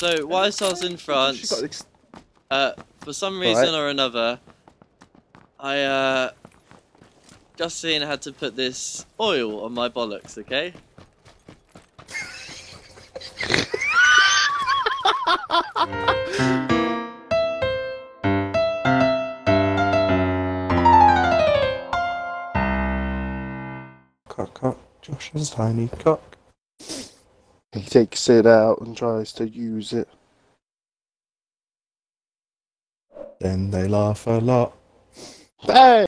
So whilst I was in France, uh, for some reason or another, I uh, Justine had to put this oil on my bollocks. Okay. Cock, cock, Josh's tiny cock. He takes it out and tries to use it. Then they laugh a lot. Hey!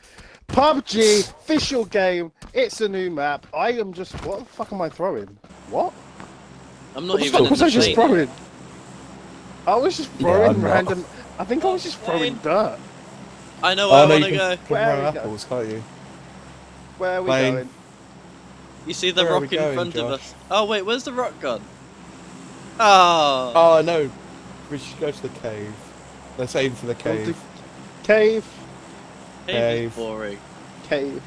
PUBG official game. It's a new map. I am just. What the fuck am I throwing? What? I'm not What even fuck in was the I just throwing? I was just throwing I'm not. random. I think I was just throwing dirt. I know where Oh I no, want you to can go. Where throw apples, can't you? Where are we Plane. going? You see the Where rock in going, front of us. Oh wait, where's the rock gone? Oh. Oh no, we should go to the cave. Let's aim for the Go to- cave. Cave. cave cave. is boring. Cave.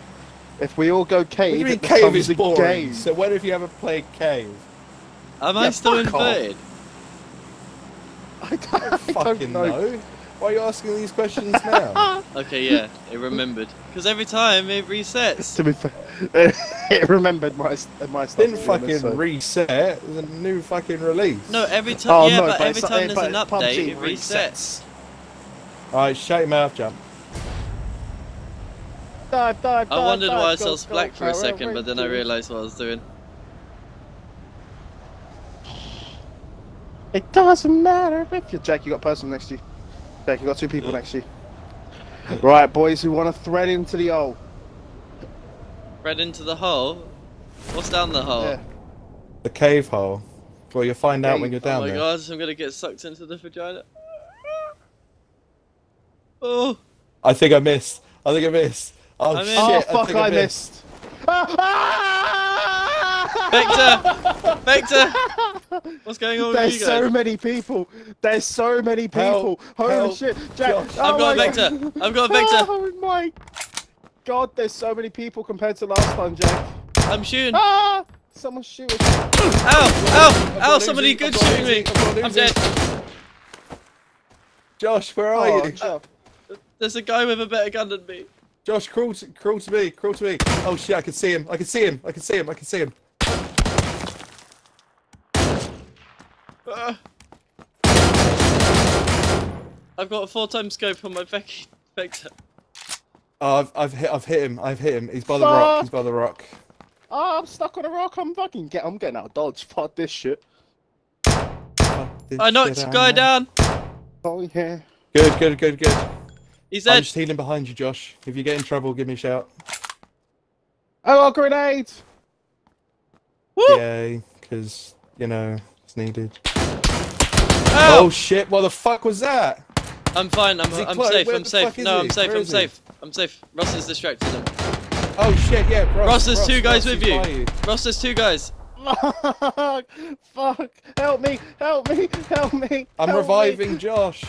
If we all go What do cave, you mean cave is a boring? game. So when have you ever played cave? Am Yeah, I still in off. inverted? I don't, I don't Fucking know. know. Why are you asking these questions now? Okay, yeah, it remembered. Because every time it resets. To be fair, it remembered my my stuff. Didn't to honest, fucking so- reset. There's a new fucking release. No, every time. Oh yeah, no, but, but every time there's an update, PUBG it resets. Alright, shut your mouth, jump. Dive, dive, dive, I dive, wondered dive, why I go, saw go, Splack for a second, but then I realised what I was doing. It doesn't matter if you're Jack, you got a person next to you. Jack, you got two people next to you. Right, boys we want to thread into the hole. Thread into the hole. What's down the hole? Yeah. The cave hole. Well, you'll find out when you're down there. Oh my there. god, I'm gonna get sucked into the vagina. Oh, I think I missed. I think I missed. Oh I'm in. shit! Oh I fuck! think I, I missed. Ah, ah! Vector! Vector! What's going on with There's you guys? so many people. There's so many people. Help, Holy help, shit, Jack! Oh I've got a my Vector. God. I've got a Vector. Oh my god! There's so many people compared to last time, Jack. I'm shooting. Ah! Someone's shooting. Ow! Ow! I've Ow! Somebody good I've shooting me! I've got I'm dead. Josh, where are Oh, you? Jack. There's a guy with a better gun than me. Josh, crawl to, crawl to me, crawl to me. Oh shit! I can see him. I can see him. I can see him. I can see him. Ah. I've got a four time scope on my vec- Vector. Oh, I've, I've hit. I've hit him. I've hit him. He's by the rock. He's by the rock. Oh, I'm stuck on a rock. I'm fucking get. I'm getting out of dodge. Fuck this shit. Fuck this I knocked shit a guy out down. Oh yeah. Good, good, good, good. He's dead. I'm just healing behind you, Josh. If you get in trouble, give me a shout. Oh, got a grenade. Woo! Yay, because you know it's needed. Ow! Oh shit! What the fuck was that? I'm fine. I'm, I'm safe. Where I'm safe. No. I'm safe. Where I'm safe. I'm safe. Ross has distracted him. Oh shit! Yeah, Ross. Ross, there's two guys Ross, with you. by you. Ross, there's two guys. Fuck! Fuck! Help me! Help me! Help me! I'm help reviving Me. Josh.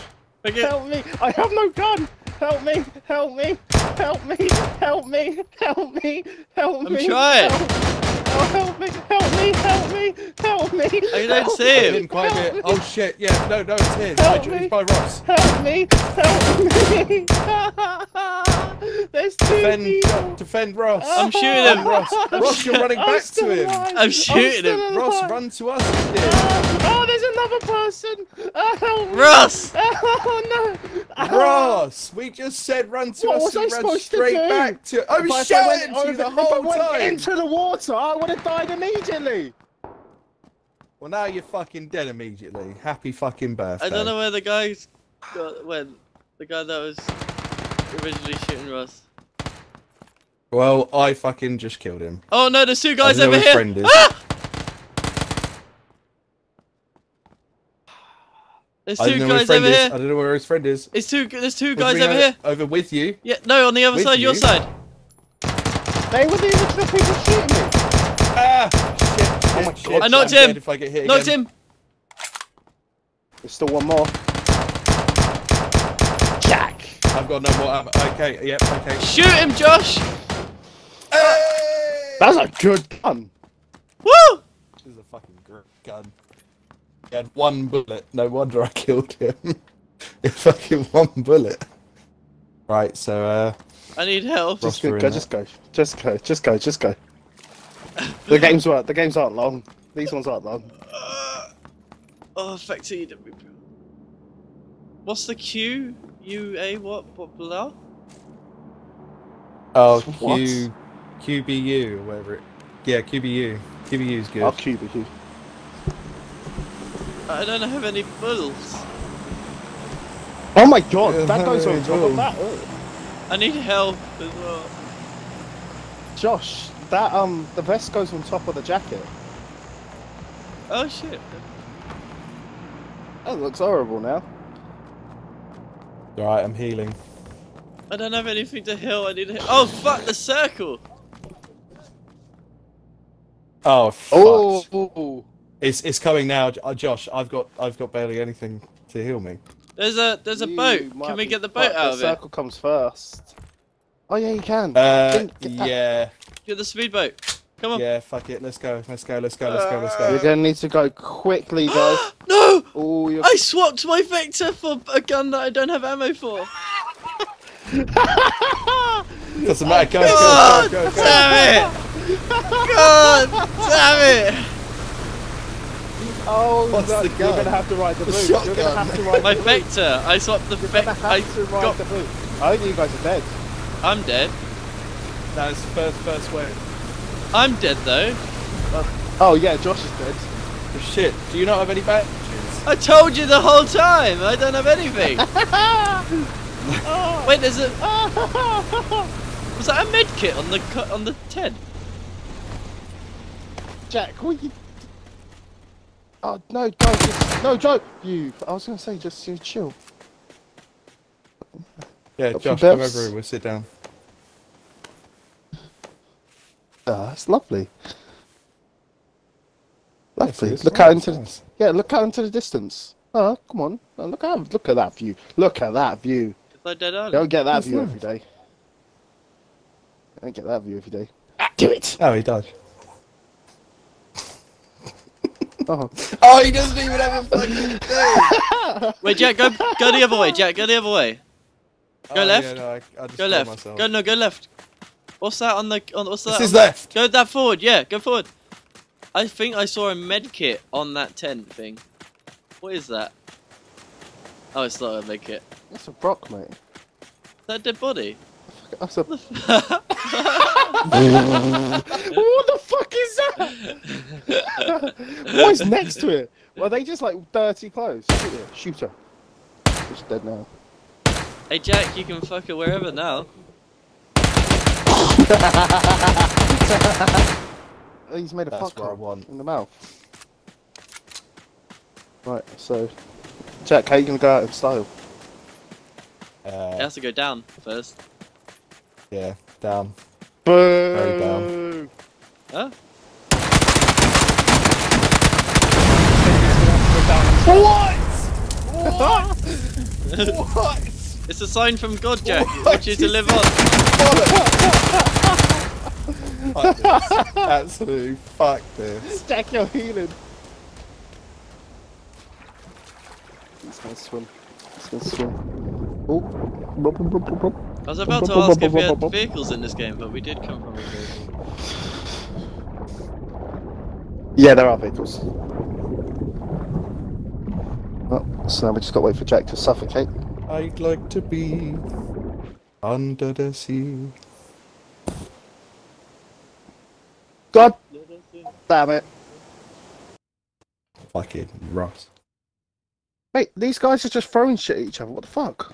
Okay. Help me! I have no gun! Help me! Help me! Help me! Help me! Help me! Help me! I'm trying. Help, oh, help me! Help me! Help me! Help me! I oh, don't help see I him. didn't quite help get. me, Oh shit! Yeah, no, no, it's here. It's Help by, me. it's by Ross. Help me! Help me! There's two Defend, people. defend Ross. I'm shooting him. Ross, Ross, you're running I'm back to him. alive. I'm shooting still him. Ross, run to us. you. Oh, oh, there's another person. Oh, help. Ross! Oh no! Oh. Ross, we just said run to What us was I and run supposed to straight back to. I If was I went shouting to you over- the if I went time. into the water, I would have died immediately. Well, now you're fucking dead immediately. Happy fucking birthday. I don't know where the guys went. The guy that was originally shooting Ross. Well, I fucking just killed him. Oh no, there's two guys I don't know over here. friend is. Ah! There's two guys over is. here. I don't know where his friend is. It's two. There's two Was guys he over here. Over with you. Yeah, no, on the other With side, your side. They were the original people shooting me. Ah! Shit, shit, my shit. God. I knocked I'm dead him. If I get hit Knocked again. him. There's still one more. Jack. I've got no more ammo. Okay, yep, okay. Shoot him, Josh. Hey! That's a good gun. Woo! This is a fucking great gun. He had one bullet. No wonder I killed him. He fucking one bullet. Right, so uh, I need help. Just go, go, just go, just go, just go, just go. The games were the games aren't long. These ones aren't long. Uh, oh, effect EW. What's the Q? U A what? What below? oh What? Q QBU or whatever it. Yeah, QBU. QBU is good. I'll cube with you. I don't have any bullets. Oh my god, Yeah, that goes on top of that. I need help as well. Josh, that um, the vest goes on top of the jacket. Oh shit. That looks horrible now. Alright, I'm healing. I don't have anything to heal. I need to. Oh fuck the circle. Oh, fuck. Oh, It's it's coming now, uh, Josh. I've got I've got barely anything to heal me. There's a there's a you boat. Can we get the boat fucked. out the of it? circle comes first. Oh yeah, you can. Uh, Get- get yeah, Get the speedboat. Come on. yeah. Fuck it. Let's go. Let's go. Let's go. Let's go. Let's go. You're gonna need to go quickly, though. no! oh, you're... I swapped my Vector for a gun that I don't have ammo for. Doesn't matter. Go, God go, go, go, go. damn it! God damn it! Oh, What's no, the you're gonna have to ride the The boot. You're gonna have to ride My the boot. Vector. I swapped the You're Vector. I have to ride got. the boot. I think you guys are dead. I'm dead. That's first first wave. I'm dead though. Uh, oh yeah, Josh is dead. Oh, shit. Do you not have any batteries? I told you the whole time. I don't have anything. Wait, there's a. Was that a med kit on the cu- on the tent? Jack, what are you? Oh no, Joe, just, no, Joe. You. I was gonna say, just you chill. Yeah, Got Josh, come over here. We'll sit down. Ah, that's lovely. Lovely. It's look nice, out into the, yeah, look out into the distance. Oh, come on. Oh, look out! Look at that view. Look at that view. Is I? Don't get that That's view nice. every day. Don't get that view every day. Ah, do it. Oh, he does. Oh, Oh, he doesn't even have a fucking thing. Wait, Jack, go go the other way. Jack, go the other way. Go Oh, left. Yeah, no, I, I just Go left. Myself. Go no, go left. What's that on the on? What's that? This on is the- left. Go that forward. Yeah, go forward. I think I saw a med kit on that tent thing. What is that? Oh, it's not a med kit. that's a rock, mate. Is that a dead body? That's a. what what the fuck is that? what is next to it? Well, they just like dirty clothes. Shoot her. Shoot her. She's dead now. hey Jack, you can fuck her wherever now. Oh, He's made a That's fuck what I hole want. in the mouth. Right, so Jack, how you gonna go out in style? It Uh, has to go down first. yeah, down. Boo! down. Huh? What? what? It's a sign from God, Jack. He What wants you to live on. Fuck this. Absolutely fuck this. Jack, you're healing. He's gonna swim. He's gonna swim. Oh. Bop, bop, bop, bop, bop. I was about to ask if we had vehicles in this game, but we did come from a vehicle. Yeah, there are vehicles. Oh, so now we just got to wait for Jack to suffocate. I'd like to be under the sea. God damn it. Fucking Ross. Mate, these guys are just throwing shit at each other. What the fuck?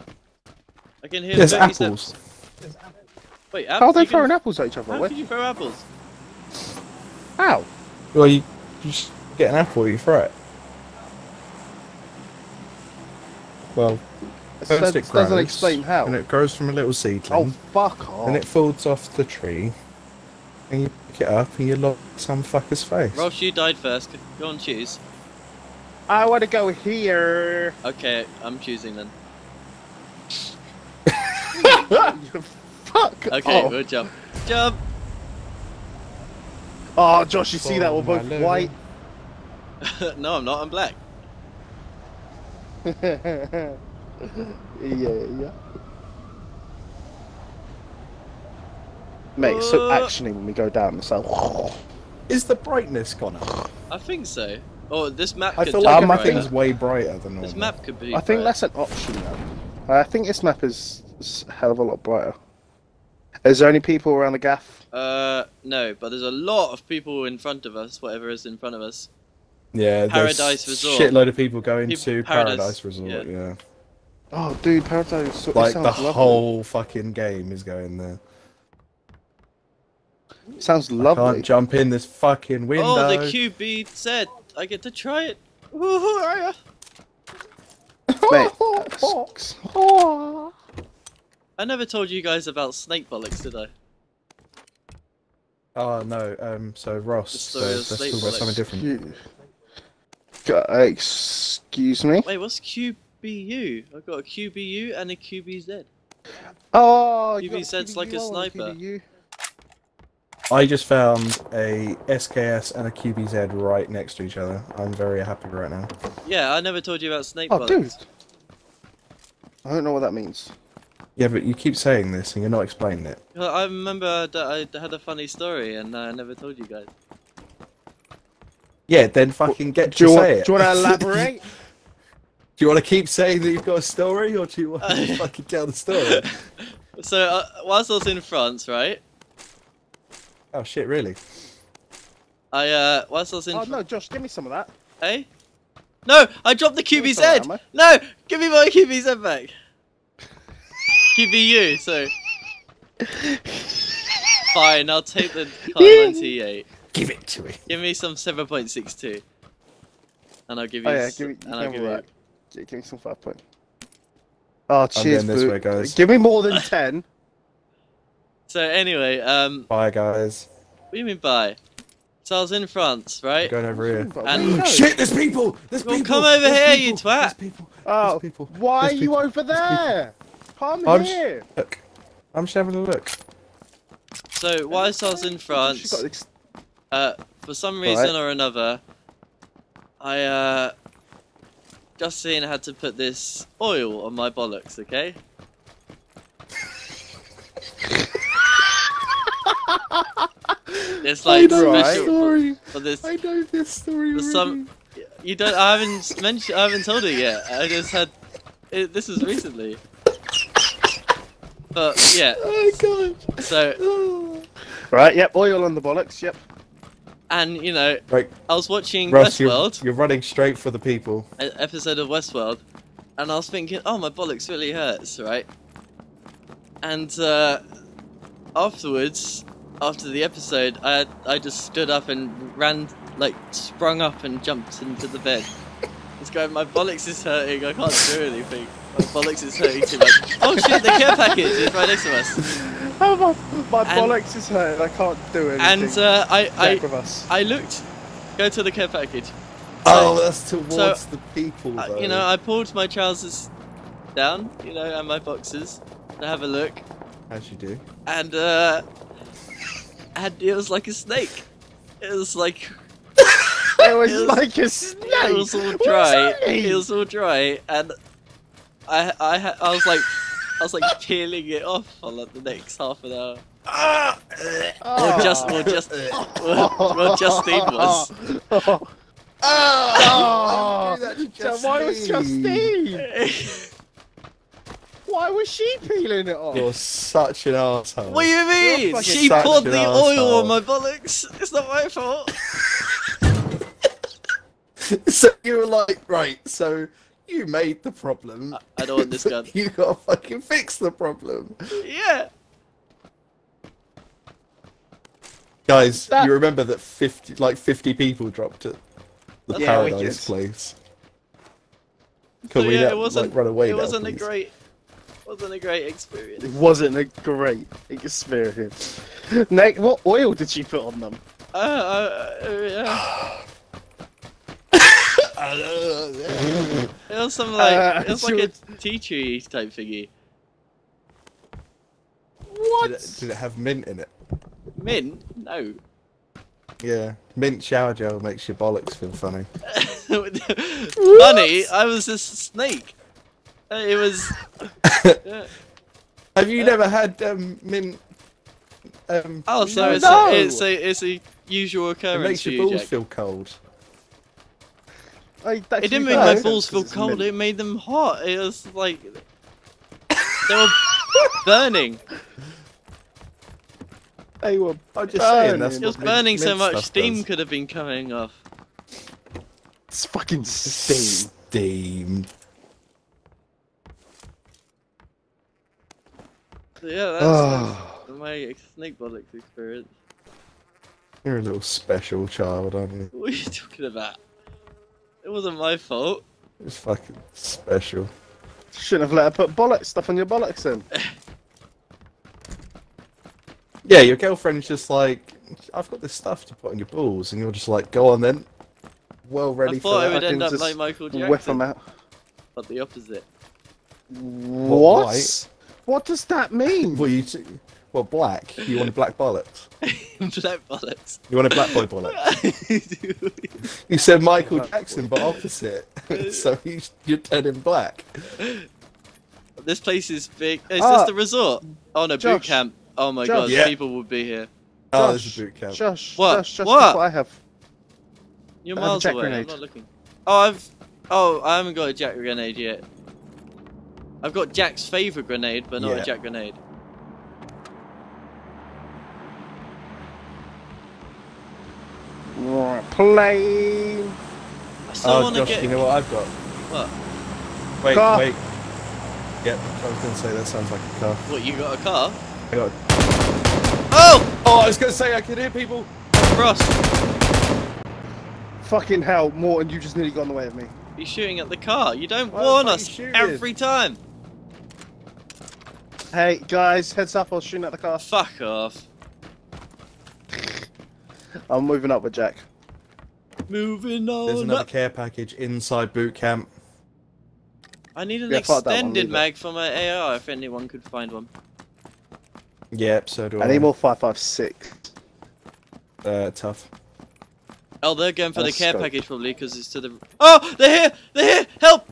I can hear There's the apples. Wait, How are they You can- throwing apples at each other? How Where? can you throw apples? How? Well, you you just get an apple, you throw it. Well, It first it grows, doesn't explain how. and it grows from a little seedling. Oh, seedling, fuck off. and it falls off the tree, and you pick it up and you lock some fucker's face. Ross, you died first. Go on, choose. I want to go here. Okay, I'm choosing then. Fuck. Okay, Oh. we'll jump. Jump! oh, Josh, you see that? We're both white. no, I'm not. I'm black. yeah, yeah. Mate, it's so Uh. actiony when we go down. It's like, Is the brightness gone up? I think so. Oh, this map I could feel like my thing's way brighter than normal. This map could be. I think brighter. that's an option now. I think this map is is a hell of a lot brighter. Is there any people around the gaff? Uh, no, but there's a lot of people in front of us. Whatever is in front of us. Yeah, there's Paradise Resort. Shitload of people going People- to Paradise, Paradise, Resort. yeah. Yeah, Oh, dude, Paradise. so- it like sounds the lovely. whole fucking game is going there. sounds lovely. I Can't jump in this fucking window. Oh, the QB said I get to try it. Woohoo! Mate, that sucks. I never told you guys about snake bollocks, did I? Oh no, um, so Ross, so let's talk about something different. You- Uh, excuse me. Wait, what's QBU? I've got a QBU and a QBZ. Oh, you got QBZ's like a sniper. QBU. I just found a SKS and a QBZ right next to each other. I'm very happy right now. Yeah, I never told you about snake Oh, bollocks. dude. I don't know what that means. Yeah, but you keep saying this and you're not explaining it. I remember that I had a funny story and I never told you guys. Yeah, then fucking get Do to you, say want, it. do you want to elaborate? do you want to keep saying that you've got a story, or do you want to fucking tell the story? So, uh, whilst I was in France, right? Oh shit, really? I, uh, whilst I was in oh no, Josh, give me some of that. Hey? No, I dropped the That's alright, QBZ! No! Give me my QBZ back! QBU, so. Fine, I'll take the Kar98. Give it to me. Give me some 7.62. And I'll give you. Oh yeah, give me, and give I'll me give you. Give me some five point. Oh, cheers, going this way, guys. Give me more than ten. So anyway, um, Bye, guys. what do you mean bye? So I was in France, right? I'm going over here. And- where you going? Shit, there's people! There's Well, people! come over There's here, you people! twat. There's people! Oh, There's people! why There's are you people! over There's people. there? Come I'm sh- here. Look. I'm just having a look. So whilst I was in France, uh, for some Right. reason or another, I uh, Justine had to put this oil on my bollocks. Okay. It's like know this story. for, for this. I know this story. For some, you don't. I haven't mentioned. I haven't told it yet. I just had. It, this is recently. But yeah. Oh god. So. Right, yep, oil on the bollocks, yep. and you know, Right, I was watching Russ, you're, Westworld. you're running straight for the people. an episode of Westworld, and I was thinking, oh, my bollocks really hurts, right? And uh, afterwards, after the episode, I I just stood up and ran, like, sprung up and jumped into the bed. It's going, my bollocks is hurting. I can't do anything. My bollocks is hurting too much. Oh shit, the care package is right next to us. Oh, my, my And- bollocks is hurt. I can't do anything. And uh, I I with us. I looked. Go to the care package. Oh, that's towards so, the people, Uh, though. you know, I pulled my trousers down, you know, and my boxes to have a look, As you do. and uh, and it was like a snake. It was like it was it was- like a snake. it was all dry. It was all dry, and I I ha- I was like I was like peeling it off for like the next half an hour. Ah! Oh. Or just or just well, well Justine was. Oh. Oh! Do that to So why was Justine. Justine? Why was she peeling it off? You're such an asshole. What do you mean? She poured an the oil on my bollocks. It's not my fault. so you were like, right, so you made the problem. I don't want this gun. you gotta fucking fix the problem. Yeah. Guys, That- you remember that 50, like 50 people dropped at the Yeah, Paradise wicked. place? Can So we yeah, not, it wasn't. like, run away it now, wasn't a great. Wasn't a great experience. It wasn't a great experience. Nick, what oil did you put on them? Uh, uh, uh, yeah. It was some like Uh, it was like a should- tea tree type thingy. What? Did it, did it have mint in it? Mint? No. Yeah. Mint shower gel makes your bollocks feel funny. funny. I was a snake. Uh, It was. Yeah. Have you never had um, mint? Um, Oh, so No. it's a, it's a it's a usual occurrence. it makes your you, balls Jack. feel cold. I, It didn't make my balls feel cold. It made them hot. It was like they were burning. They were. I'm just saying that's It was burning so much steam does. could have been coming off. It's fucking steam. Steam. So, yeah, that's, ah. Oh. that's my snake bollocks experience. You're a little special child, aren't you? What are you talking about? It wasn't my fault. It's fucking special. Shouldn't have let her put bollocks stuff on your bollocks in. Yeah, your girlfriend's just like, I've got this stuff to put on your balls, and you're just like, go on then. Well ready I for thought that. it would I end up like Michael Jackson. Whip them Jackson, out. but the opposite. What? white? What does that mean? Well, you t- well, black. You want a black bollocks. Black bollocks. You want a black boy bollocks. You said Michael Jackson, but opposite. so you, you're turning black. this place is big. Is Ah. this the resort? Oh no, boot camp. Oh my Josh. god, Yeah. people would be here. Oh, Josh, there's a boot camp. Josh, What? Josh, Josh, What? what I have. You're I miles jack away. I'm not looking. Oh, I've. Oh, I haven't got a jack grenade yet. I've got Jack's favorite grenade, but not Yeah. a jack grenade. Right, plane. I still Oh, want to Josh, get. you know what I've got? What? Wait, Car. wait. Yep, I was going to say that sounds like a car. What? You got a car? I got. Oh, Oh, I was going to say I can hear people. Frost! Fucking hell, Morton, you just nearly got in the way of me. You're shooting at the car. You don't Why warn us every time. Hey, guys, heads up, I was shooting at the car. Fuck off. I'm moving up with Jack. Moving There's on. another up. care package inside boot camp. I need an Yeah, fuck one, extended mag for my AR if anyone could find one. Yep, so do I. I need more 556. Uh, tough. Oh, they're going for That's the care scope. package probably because it's to the. Oh, they're here! They're here! Help!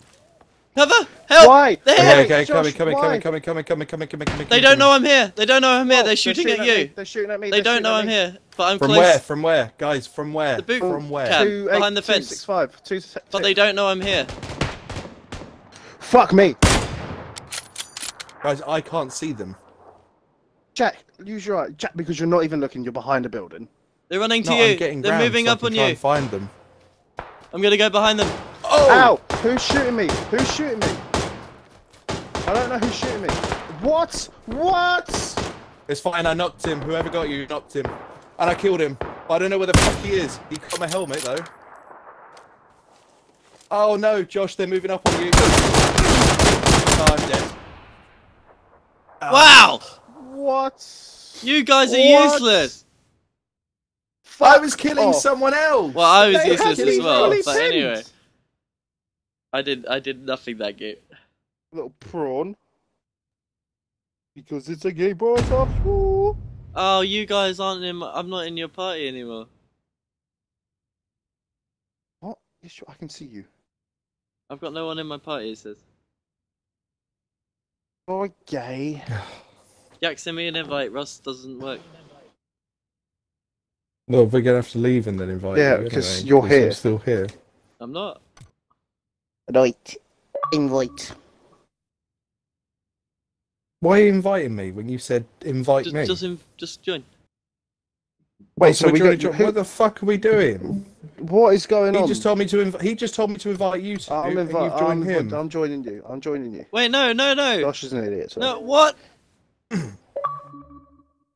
Cover! Help! Why? They're Okay, here! okay, Josh, coming, coming, why? coming, coming, coming, coming, coming, coming, coming. They don't know I'm here. They don't know I'm here. Oh, they're shooting at me. you. They're shooting at me. They don't know I'm here, but I'm From close. where? From where? Guys, from where? The boot From where? camp. Two, behind the fence. Two, six, five. Two, six, But they don't know I'm here. Fuck me. Guys, I can't see them. Jack, use your eye. Jack, because you're not even looking, you're behind a building. They're running to No, you. I'm getting They're round moving so I up can on try you. and find them. I'm gonna go behind them. Oh! Ow! Who's shooting me? Who's shooting me? I don't know who's shooting me. What? What? It's fine, I knocked him. Whoever got you knocked him. And I killed him. I don't know where the fuck he is. He got my helmet though. Oh no, Josh, they're moving up on you. Oh, I'm dead. Oh. Wow! What? You guys are What? useless. I was killing off. someone else. Well, I was They useless as well. But sent. anyway, I did. I did nothing that game. Little prawn. Because it's a gay bar top. Woo. Oh, you guys aren't in. My, I'm not in your party anymore. What? Yes, sure, I can see you. I've got no one in my party. It says. Oh, gay. Jack, send me an invite. Russ doesn't work. No, we're gonna have to leave and then invite Yeah, you. 'cause anyway, you're here. I'm still here. I'm not. Right. Invite. Why are you inviting me when you said invite Just, me? just, in, just join. Wait, so so we we got- who- what the fuck are we doing? What is going He on? He just told me to inv- he just told me to invite you to, I'm, and invi- you've joined I'm, him. I'm joining you. I'm joining you. Wait, no, no, no, Josh is an idiot. sorry. no. What?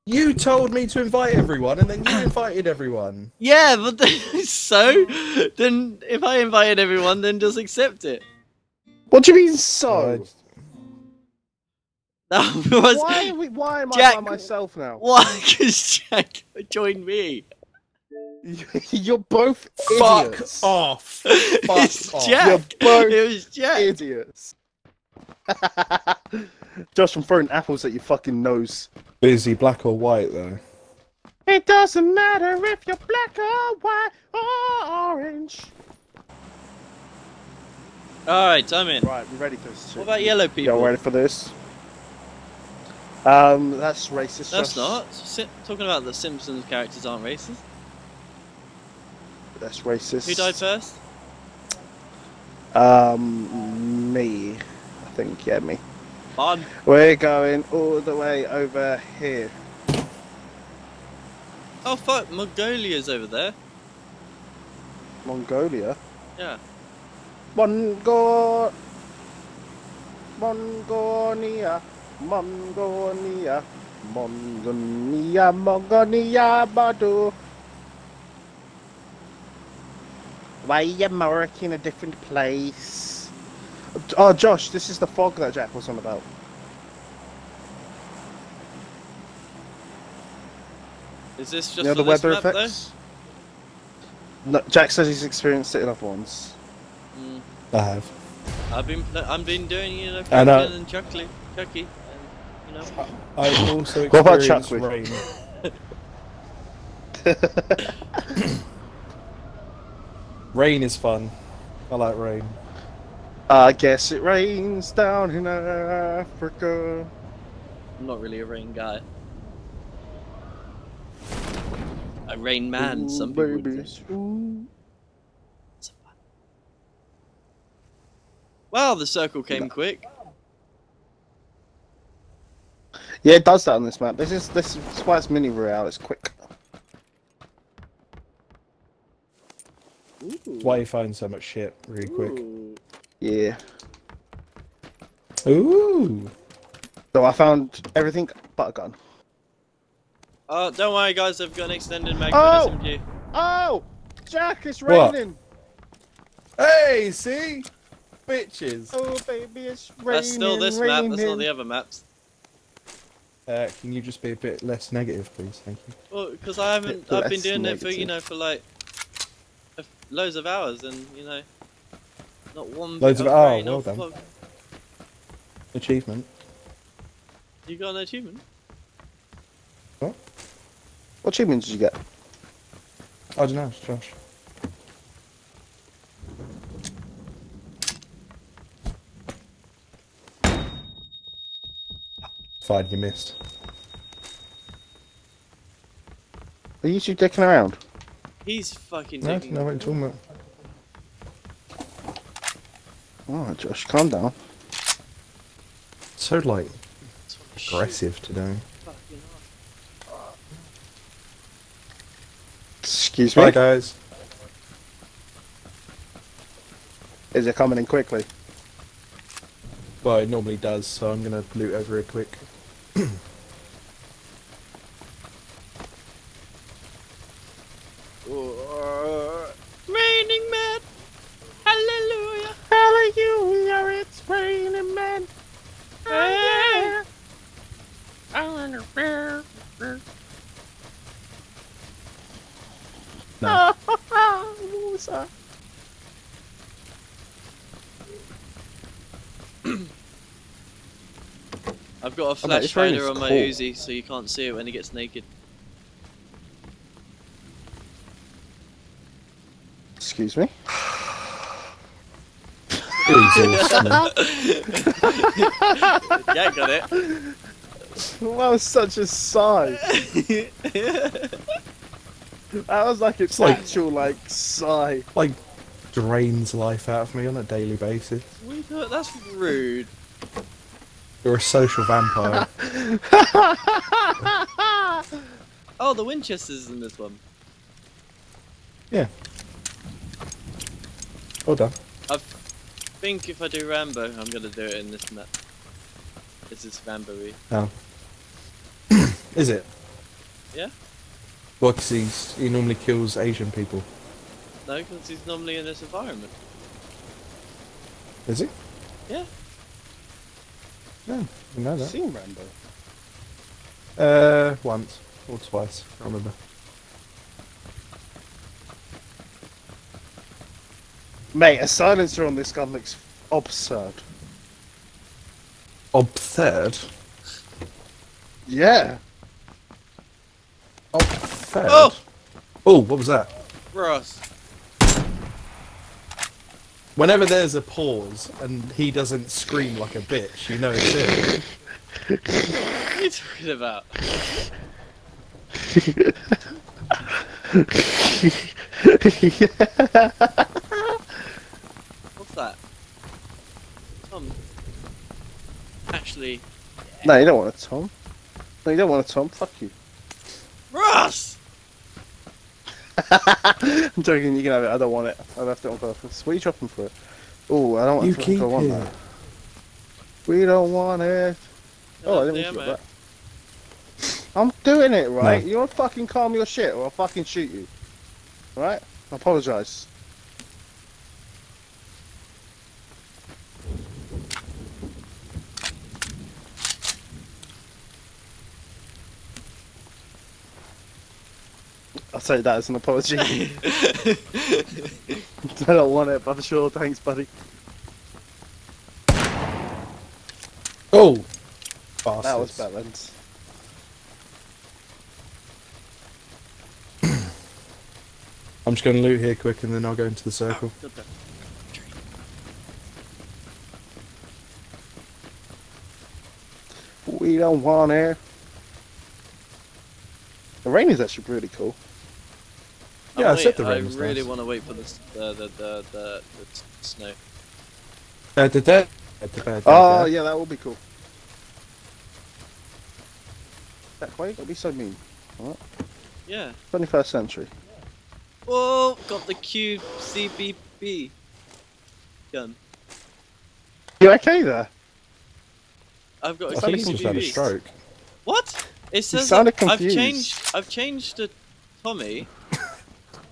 You told me to invite everyone, and then you invited everyone. Yeah, but then, so then if I invited everyone, then just accept it. What do you mean so? That was why, we, why am Jack- I by myself now? why? Because Jack joined me. You're both fuck idiots. off. it's off. Jack. You're both It was Jack. idiots. Josh, I'm throwing apples at your fucking nose. Busy, black or white though. It doesn't matter if you're black or white or orange. Alright, I'm in. Right, we're ready for this? What about yellow people? Y'all ready for this? Um, that's racist. That's Josh. not. Si- talking about the Simpsons characters aren't racist. That's racist. Who died first? Um, me. I think, yeah, me. Bon. We're going all the way over here. Oh fuck, Mongolia's over there. Mongolia. Yeah. Mongo. Mongolia. Mongolia. Mongolia. Mongolia. Badu. Why are you marking a different place? Oh, Josh, this is the fog that Jack was on about. Is this just you know the weather map, effects? No, Jack says he's experienced it enough once. Mm. I have. I've been I've been doing you know I know. And Chucky, Chucky, and you know. I also What about experienced Chuckwith? rain. rain is fun. I like rain. I guess it rains down in Africa. I'm not really a rain guy. A rain man, some people would babies. say. Ooh. Wow, the circle came quick. Yeah, it does that on this map. This is this is why it's mini royale. It's quick. That's why you find so much shit really quick. Yeah. Ooh. So I found everything but a gun. Oh, don't worry, guys. I've got an extended mag Oh! SMG. Oh, Jack, it's raining. What? raining. Hey, see? Bitches. Oh, baby, it's raining. That's still this map. That's not the other maps. Uh, can you just be a bit less negative, please? Thank you. Well, because I haven't. I've been less doing it for you know for like loads of hours, and you know, not one. Loads of- of oh, well done. fog. Achievement. You got an achievement? What achievements did you get? I don't know, it's Josh. Fine, you missed. Are you two dicking around? He's fucking. No, digging. no, what are talking about? Oh, Josh, calm down. So, like, aggressive today. Excuse me. Bye, guys. Is it coming in quickly? Well, it normally does, so I'm gonna loot over it quick. Raining man, hallelujah. Hallelujah, it's raining, man. Yeah. No. what was that? I've got a Oh, flash mate, it's fader on my cool. Uzi, so you can't see it when he gets naked. Excuse me. It exhausts yeah, got it. That was such a sigh. That was like an like- actual like sigh. like, drains life out of me on a daily basis. we that's rude. You're a social vampire. Oh, the Winchesters in this one. yeah. Well done. I think if I do Rambo, I'm gonna do it in this map. This is Rambo-y. Oh. Is it? Yeah? Well, 'cause he's, he normally kills Asian people. No, because he's normally in this environment. Is he? Yeah. No, I know that. Seen Rambo. Uh, once or twice. I remember. Mate, a silencer on this gun looks absurd. Absurd. Yeah. Absurd. Oh! Oh, what was that? Ross. Whenever there's a pause and he doesn't scream like a bitch, you know it's it. What are you talking about? What's that? Tom. Actually, no, you don't want a Tom. No, you don't want a Tom. Fuck you. Ross! I'm joking. You can have it. I don't want it. I left it on purpose. What are you chopping for it? Oh, I don't want. You I don't want it. that. We don't want it. Oh, oh I didn't Damn want that. I'm doing it right. No. You want to fucking calm your shit, or I'll fucking shoot you. Right? I apologise. I'll say that as an apology. I don't want it, but for sure. Thanks, buddy. Oh! That was Bastards. balance. I'm just going to loot here quick and then I'll go into the circle. Ah, good. We don't want it. The rain is actually really cool. Yeah, I I'm said the rain was I really nice. want to wait for the, s- the, the, the, the, the snow. The dead. uh, the bad- Oh, yeah, that would be cool. That way, you gotta be so mean? Yeah. 21st century. Whoa! Got the QCBB gun. You okay there? I've got a I think just had a QCBB. stroke. What? It says sounded that I've changed. I've changed to Tommy,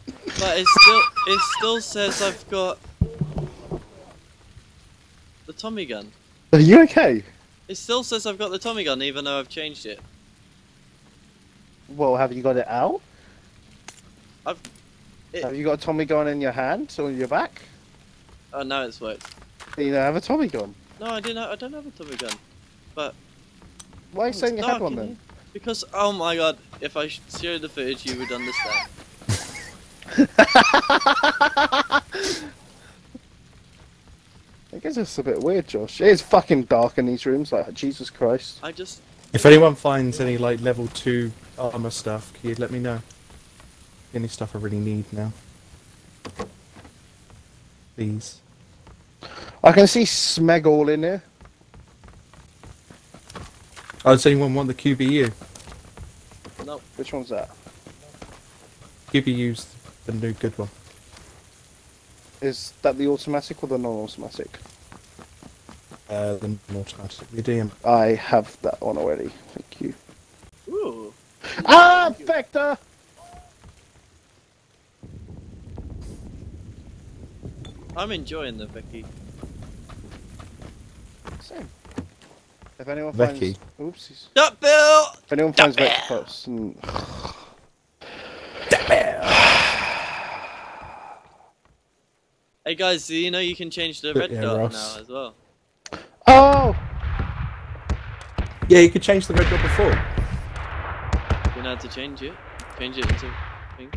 but it still it still says I've got the Tommy gun. Are you okay? It still says I've got the Tommy gun even though I've changed it. Well, have you got it out? It- Have you got a Tommy gun in your hand or in your back? Oh, now it's worked. You don't have a Tommy gun. No, I didn't. I don't have a Tommy gun. But Why are you saying you had one then? Because oh my god, if I showed the footage, you would understand. I guess it's a bit weird, Josh. It is fucking dark in these rooms, like Jesus Christ. I just If anyone finds any like level two armor stuff, can you let me know? Any stuff I really need now? Please. I can see Smeg all in here. Oh, does anyone want the QBU? no. Which one's that? QBU's the new good one. Is that the automatic or the non-automatic? Uh, the non-automatic, The DM. I have that one already. Thank you. Ooh. Ah, Vector! I'm enjoying the Vicky. Same. If anyone Becky. finds, oopsies. Duck Bill. If anyone finds Duck Vector first, and Hey guys, do you know you can change the red yeah, dot Ross. now as well? oh, Yeah, you could change the red dot before. You know how to change it? Change it into things?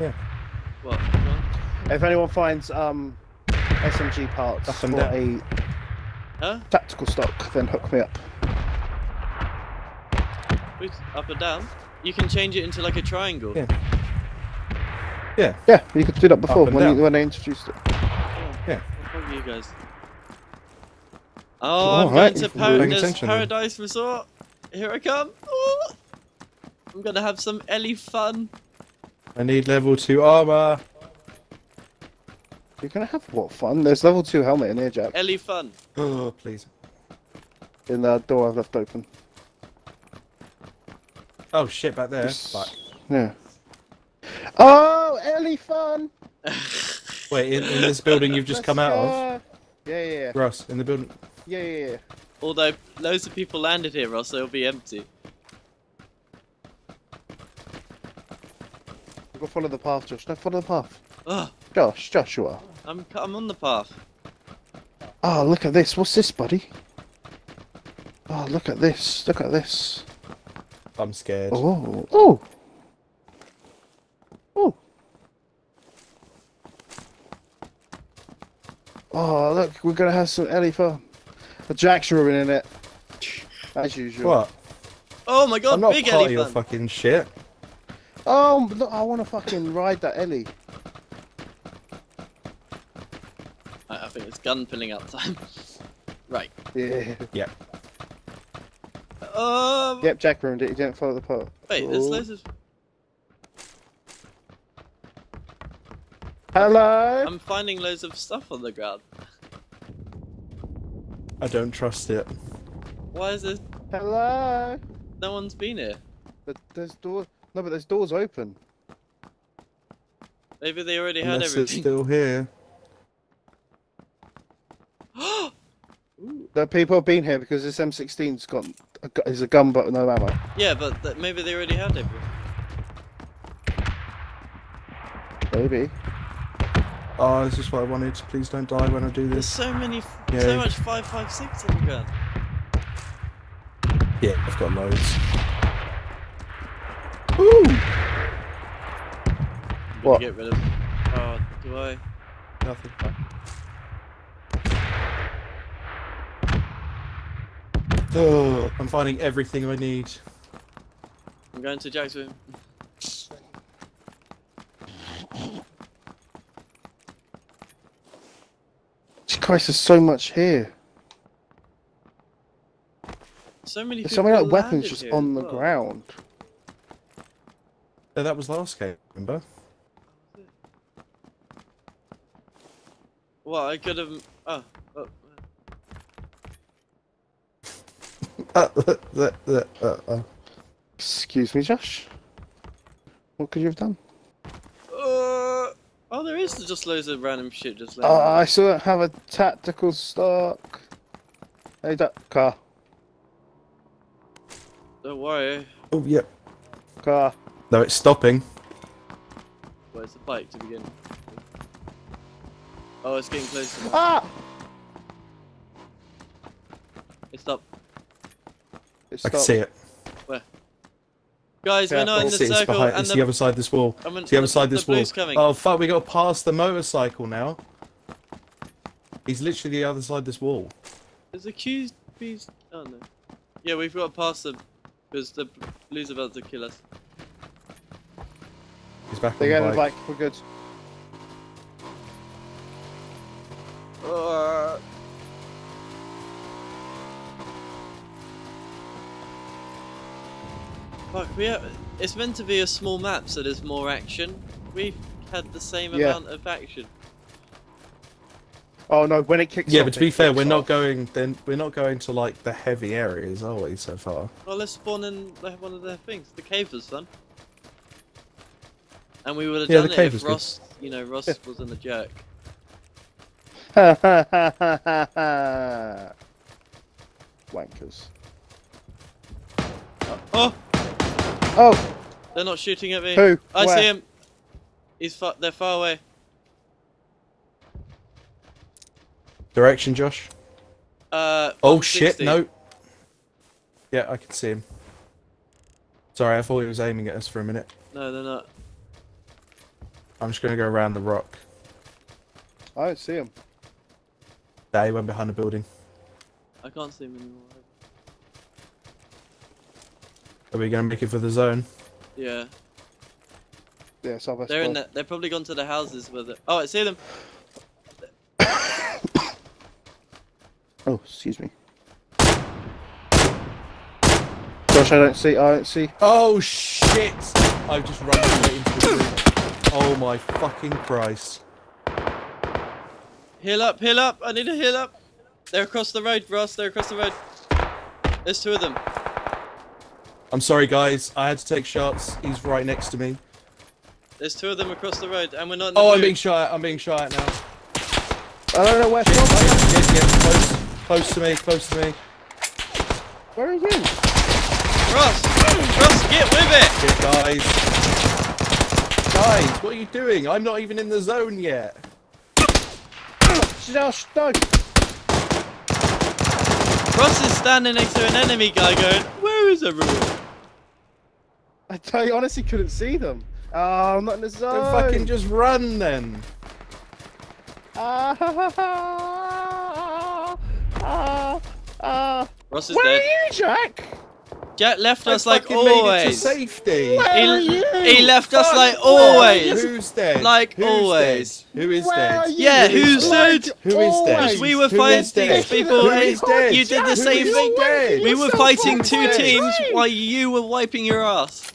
Yeah. What? What? if anyone finds um SMG parts Up and or down. a Huh? tactical stock, then hook me up. Wait, Up and down? You can change it into like a triangle. Yeah. Yeah. Yeah, you could do that before when down. you, when they introduced it. Yeah. Fuck you guys. Oh, I'm Alright, going to if you're paying Paradise, then. Paradise Resort. Here I come. Oh. I'm gonna have some Ellie fun. I need level two armor. You're gonna have what fun? There's level two helmet in here, Jack. Ellie fun. Oh, please. In the door I've left open. Oh shit, back there. Yes. Fuck. Yeah. Oh, Ellie fun! Wait, in, in this building you've just Let's come out of? Yeah, yeah, yeah. Ross, in the building. Yeah, yeah, yeah. Although loads of people landed here, Ross, so it'll be empty. You've got to follow the path, Josh. No, follow the path. Oh, Josh, Joshua. I'm I'm on the path. Oh, look at this. What's this, buddy? Oh, look at this. Look at this. I'm scared. Oh. Oh. Oh, look, we're gonna have some Ellie fun. The Jack's rubbing in it. As usual. What? Oh my god, I'm not big part of your elephant! fucking shit. Oh, look, I want to fucking ride that Ellie. I I think it's gun pulling out time. right. Yeah. Yeah. Um, Yep, Jack ruined it. He didn't follow the path. Wait, there's Oh. loads of. Hello. I'm finding loads of stuff on the ground. I don't trust it. Why is there. Hello. No one's been here. But there's doors. No, but there's doors open. Maybe they already had Unless it's everything. still here. The people have been here because this M16's got a, is a gun but no ammo. yeah, but th- maybe they already had everything. Maybe. Oh, this is what I wanted. Please don't die when I do There's this. so many. f- Yeah. So much 556 on the ground. Yeah, I've got loads. Ooh. I'm What? Get rid of. Oh, do I? Nothing. Oh, I'm finding everything I need. I'm going to Jack's room. Christ, there's so much here. So many. There's so many like, weapons landed just on the well. ground. Oh, that was last game, remember? Well, I could have. Oh, oh. Uh, uh, uh, uh, uh. Excuse me, Josh. What could you have done? Uh, oh, there is just loads of random shit just Uh, like. I still don't have a tactical stock. Hey, that car, Don't worry. Oh, yep. car. No, it's stopping. Where's the bike to begin? Oh, it's getting closer. Now. Ah! It stopped. It stopped. I can see it. Guys, we're not in Careful. the See, it's circle, behind. and It's the, the other side of this wall. I'm in- It's the other the- side of this the wall. coming. Oh fuck, we got past the motorcycle now. He's literally the other side of this wall. There's a a Q piece. Oh no. Yeah, we've got to pass them because the blues are about to kill us. He's back They on get the the bike. bike. We're good. Uh, Fuck, we have, it's meant to be a small map, so there's more action. We've had the same Yeah. amount of action. Oh no! When it kicks. Yeah, off, but to be fair, we're not going. Then we're not going to like the heavy areas, are we? So far. Well, let's spawn in one of their things. The cave was fun. And we would have Yeah, done the it cave if was good. Ross, you know, Ross wasn't a jerk. Wankers. Oh, Oh, they're not shooting at me. Who? I Where? see him. He's far. They're far away. Direction, Josh. Uh. Oh 160. shit! No. Yeah, I can see him. Sorry, I thought he was aiming at us for a minute. No, they're not. I'm just gonna go around the rock. I don't see him. There, he went behind the building. I can't see him anymore. Are we gonna make it for the zone? Yeah, Yeah, Southwest. they're in. Squad. The, they're probably gone to the houses with it. Oh, I see them. Oh, excuse me. Josh, I don't see. I don't see. Oh shit! I've just run straight into the group. Oh my fucking Christ! Heal up, heal up. I need to heal up. They're across the road, Ross. They're across the road. There's two of them. I'm sorry, guys. I had to take shots. He's right next to me. There's two of them across the road, and we're not. In the Oh, I'm being shot at. I'm being shot at now. I don't know where Shit, from. shit, shit, close, close to me, close to me. Where are you? Ross, Ross, get with it. Shit, guys. Guys, what are you doing? I'm not even in the zone yet. Josh, no. Ross is standing next to an enemy guy, going, "Where is everyone?" I tell you, honestly, couldn't see them. Oh, I'm not in the zone. Then zone. fucking just run then. Ah, ah, ah. Ross is Where are you, Jack? Jack left I us like fucking made it to always. safety. Where He, are you? he left us like where? always. Who's dead? Like Who's always. Dead? Who is Where dead? are you? Yeah, who's Like dead? Who is dead? always. We were fighting is these people. Who dead? You did the same thing. We were Yourself fighting two teams while you were wiping your ass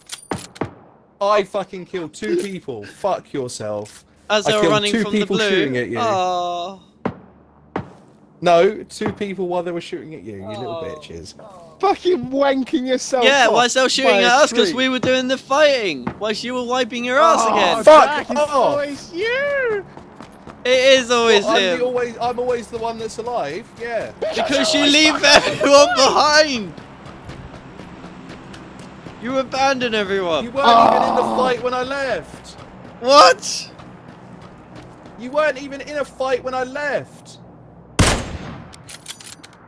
I fucking killed two people. Fuck yourself. as I they were running two from the people blue. shooting at you. Oh, No, two people while they were shooting at you. You little Oh. bitches. Fucking wanking yourself. yeah. off Whilst they were shooting at us because we were doing the fighting, whilst you were wiping your ass Oh, again. Fuck Jack, it's off. always you. It is always I'm, him the always, I'm always the one that's alive. Yeah. because you leave everyone behind. You abandon everyone. You weren't even in the Oh. fight when I left. What? You weren't even in a fight when I left.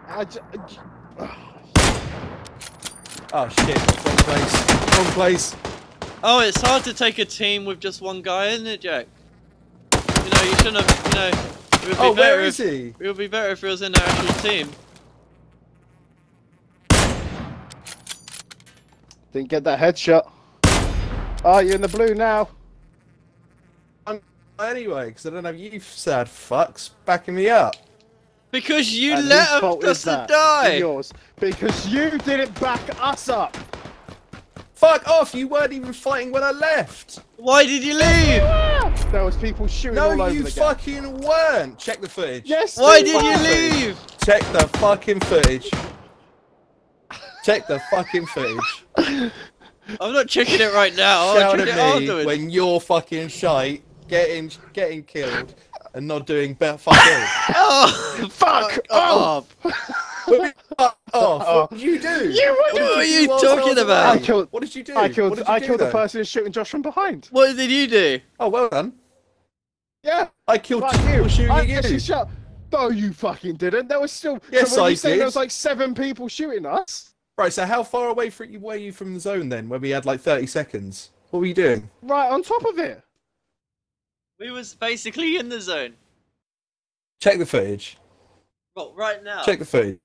I Oh shit! Wrong place. Wrong place. Oh, it's hard to take a team with just one guy, isn't it, Jack? You know, you shouldn't have. You know, it would be Oh, better where if is he? it would be better if it was in our actual team. Didn't get that headshot. Oh, you're in the blue now. Anyway, because I don't have you sad fucks backing me up. Because you And let whose fault us is that? die. Yours. Because you didn't back us up. Fuck off! You weren't even fighting when I left. Why did you leave? There was people shooting No, all over you the gap. fucking weren't. Check the footage. Yes. Why did you leave? Check the fucking footage. Check the fucking footage. I'm not checking it right now. I'll Shout check it at me afterwards. when you're fucking shite, getting getting killed, and not doing better. Fuck all. Oh, Fuck off. Fuck off. What did you do? You What What are do you talking was about? I killed- What did you do? I killed. did you I do killed the then? person shooting Josh from behind. What did you do? Oh, well done. Yeah. I killed Like two people you. shooting I at you. actually shot. No, you fucking didn't. There was still. Yes, so I you say did. There was like seven people shooting us. Right, so how far away fr- were you from the zone then, when we had like 30 seconds? What were you doing? Right on top of it. We was basically in the zone. Check the footage. Well, right now. Check the footage.